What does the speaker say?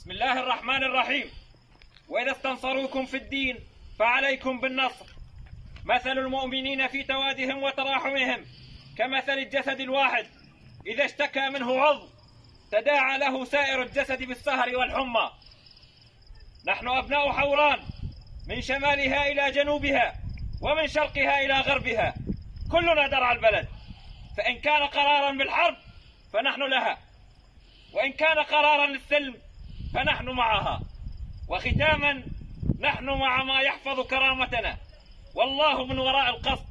بسم الله الرحمن الرحيم. وإذا استنصروكم في الدين فعليكم بالنصر. مثل المؤمنين في توادهم وتراحمهم كمثل الجسد الواحد. إذا اشتكى منه عضو تداعى له سائر الجسد بالسهر والحمى. نحن أبناء حوران من شمالها إلى جنوبها ومن شرقها إلى غربها. كلنا درع البلد. فإن كان قرارا بالحرب فنحن لها. وإن كان قرارا للسلم فنحن معها. وختاما نحن مع ما يحفظ كرامتنا. والله من وراء القصد